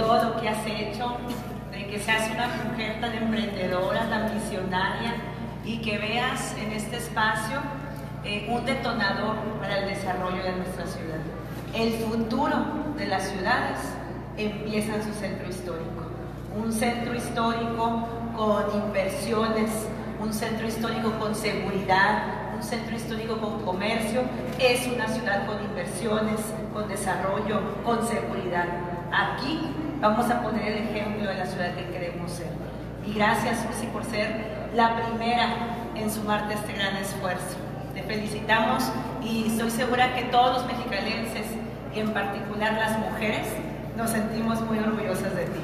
todo lo que has hecho, de que seas una mujer tan emprendedora, tan visionaria y que veas en este espacio eh, un detonador para el desarrollo de nuestra ciudad. El futuro de las ciudades empieza en su centro histórico. Un centro histórico con inversiones, un centro histórico con seguridad, un centro histórico con comercio, es una ciudad con inversiones, con desarrollo, con seguridad. Aquí vamos a poner el ejemplo de la ciudad que queremos ser. Y gracias, Susi, por ser la primera en sumarte a este gran esfuerzo. Te felicitamos y estoy segura que todos los mexicalenses, en particular las mujeres, nos sentimos muy orgullosas de ti.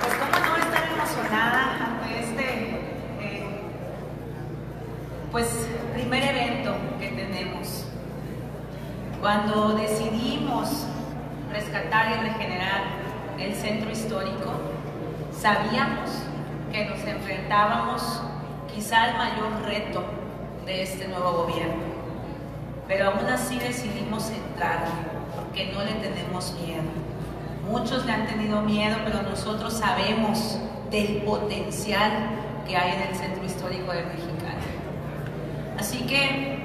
Pues cómo no estar emocionada ante este eh, pues primer evento que tenemos. Cuando decidimos rescatar y regenerar el centro histórico, sabíamos que nos enfrentábamos quizá al mayor reto de este nuevo gobierno. Pero aún así decidimos entrar porque no le tenemos miedo. Muchos le han tenido miedo, pero nosotros sabemos del potencial que hay en el centro histórico de Mexicali. Así que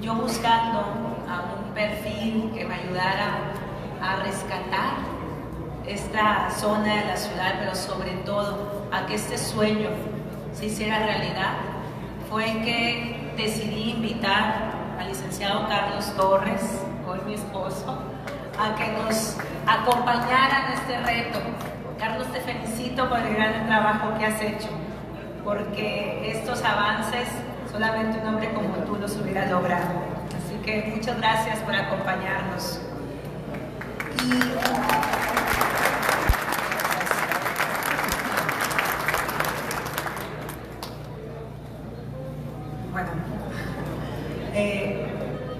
yo buscando un perfil que me ayudara a rescatar esta zona de la ciudad, pero sobre todo a que este sueño se hiciera realidad, fue que decidí invitar al licenciado Carlos Torres, hoy mi esposo, a que nos acompañara en este reto. Carlos, te felicito por el gran trabajo que has hecho, porque estos avances solamente un hombre como tú los hubiera logrado. Muchas gracias por acompañarnos. bueno, eh,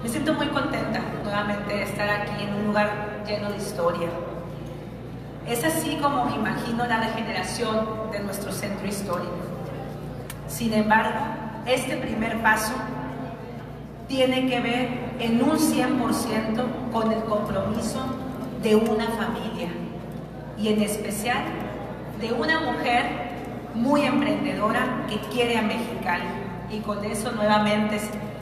me siento muy contenta nuevamente de estar aquí en un lugar lleno de historia. Es así como me imagino la regeneración de nuestro centro histórico. Sin embargo, este primer paso tiene que ver en un 100% con el compromiso de una familia y en especial de una mujer muy emprendedora que quiere a Mexicali. Y con eso nuevamente,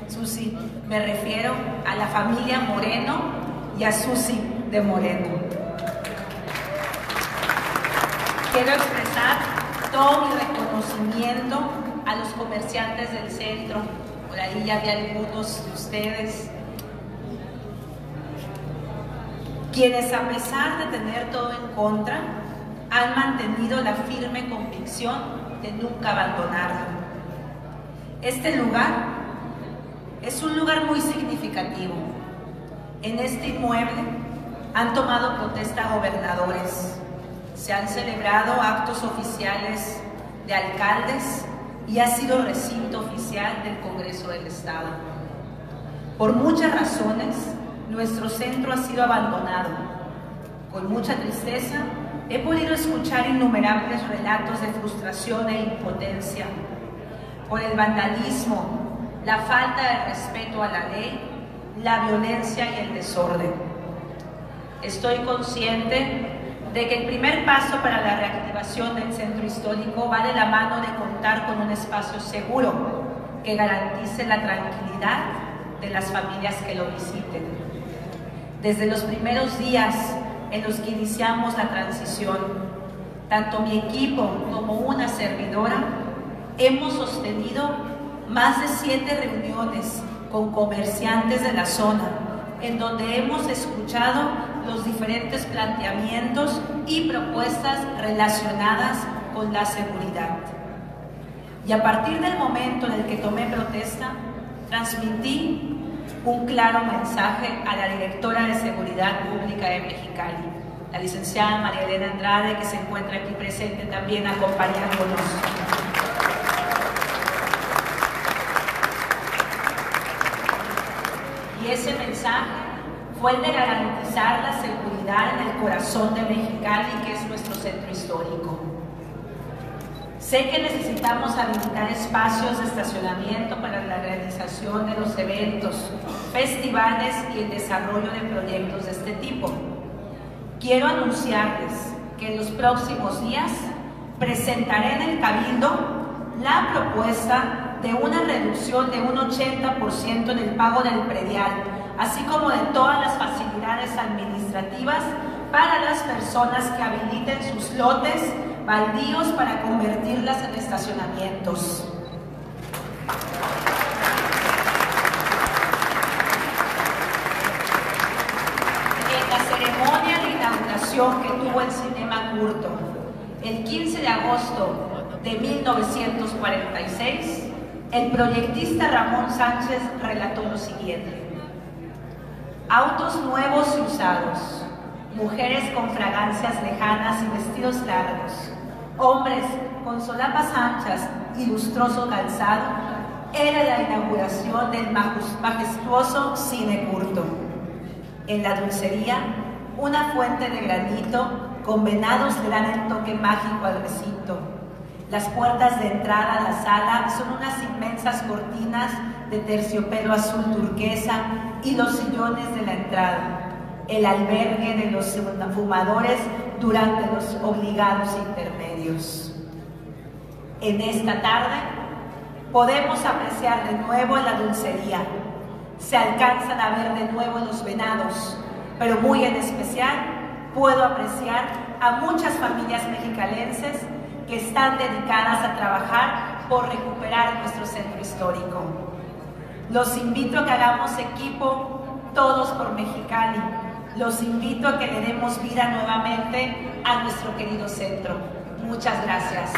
Susi, me refiero a la familia Moreno y a Susi de Moreno. Quiero expresar todo mi reconocimiento a los comerciantes del centro, por ahí ya vi algunos de ustedes, quienes a pesar de tener todo en contra, han mantenido la firme convicción de nunca abandonarlo. Este lugar es un lugar muy significativo. En este inmueble han tomado protesta gobernadores, se han celebrado actos oficiales de alcaldes y ha sido recinto oficial del Congreso del Estado. Por muchas razones, nuestro centro ha sido abandonado. Con mucha tristeza, he podido escuchar innumerables relatos de frustración e impotencia por el vandalismo, la falta de respeto a la ley, la violencia y el desorden. Estoy consciente de que el primer paso para la reactivación del centro histórico va de la mano de contar con un espacio seguro que garantice la tranquilidad de las familias que lo visiten. Desde los primeros días en los que iniciamos la transición, tanto mi equipo como una servidora hemos sostenido más de siete reuniones con comerciantes de la zona, en donde hemos escuchado los diferentes planteamientos y propuestas relacionadas con la seguridad. Y a partir del momento en el que tomé protesta, transmití un claro mensaje a la directora de Seguridad Pública de Mexicali, la licenciada María Elena Andrade, que se encuentra aquí presente también acompañándonos. Ese mensaje fue el de garantizar la seguridad en el corazón de Mexicali, que es nuestro centro histórico. Sé que necesitamos habilitar espacios de estacionamiento para la realización de los eventos, festivales y el desarrollo de proyectos de este tipo. Quiero anunciarles que en los próximos días presentaré en el Cabildo la propuesta de una reducción de un 80% en el pago del predial, así como de todas las facilidades administrativas para las personas que habiliten sus lotes baldíos para convertirlas en estacionamientos. En la ceremonia de inauguración que tuvo el Cinema Curto, el 15 de agosto de 1946, el proyectista Ramón Sánchez relató lo siguiente. Autos nuevos y usados, mujeres con fragancias lejanas y vestidos largos, hombres con solapas anchas y lustroso calzado, era la inauguración del majestuoso cine curto. En la dulcería, una fuente de granito con venados le dan el toque mágico al recinto. Las puertas de entrada a la sala son unas inmensas cortinas de terciopelo azul turquesa y los sillones de la entrada el albergue de los fumadores durante los obligados intermedios. En esta tarde podemos apreciar de nuevo la dulcería. Se alcanzan a ver de nuevo los venados, pero muy en especial puedo apreciar a muchas familias mexicalenses que están dedicadas a trabajar por recuperar nuestro centro histórico. Los invito a que hagamos equipo todos por Mexicali, los invito a que le demos vida nuevamente a nuestro querido centro. Muchas gracias.